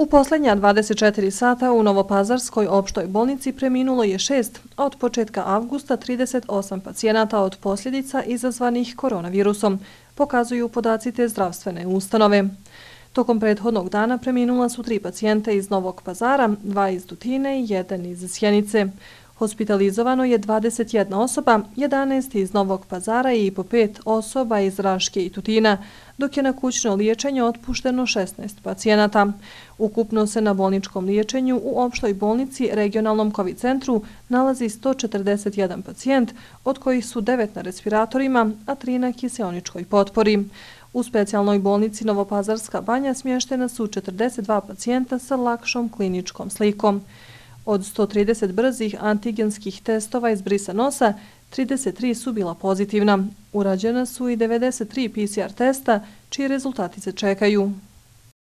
U posljednja 24 sata u Novopazarskoj opštoj bolnici preminulo je šest, a od početka avgusta 38 pacijenata od posljedica izazvanih koronavirusom, pokazuju podaci te zdravstvene ustanove. Tokom prethodnog dana preminula su tri pacijente iz Novog pazara, dva iz Dutine i jedan iz Sjenice. Hospitalizovano je 21 osoba, 11 iz Novog pazara i po pet osoba iz Raške i Tutina, dok je na kućno liječenje otpušteno 16 pacijenata. Ukupno se na bolničkom liječenju u opštoj bolnici regionalnom COVID centru nalazi 141 pacijent, od kojih su 9 na respiratorima, a 3 na kiseoničkoj potpori. U specijalnoj bolnici Novopazarska banja smještena su 42 pacijenta sa lakšom kliničkom slikom. Od 130 brzih antigenskih testova iz brisa nosa, 33 su bila pozitivna. Urađena su i 93 PCR testa, čiji rezultati se čekaju.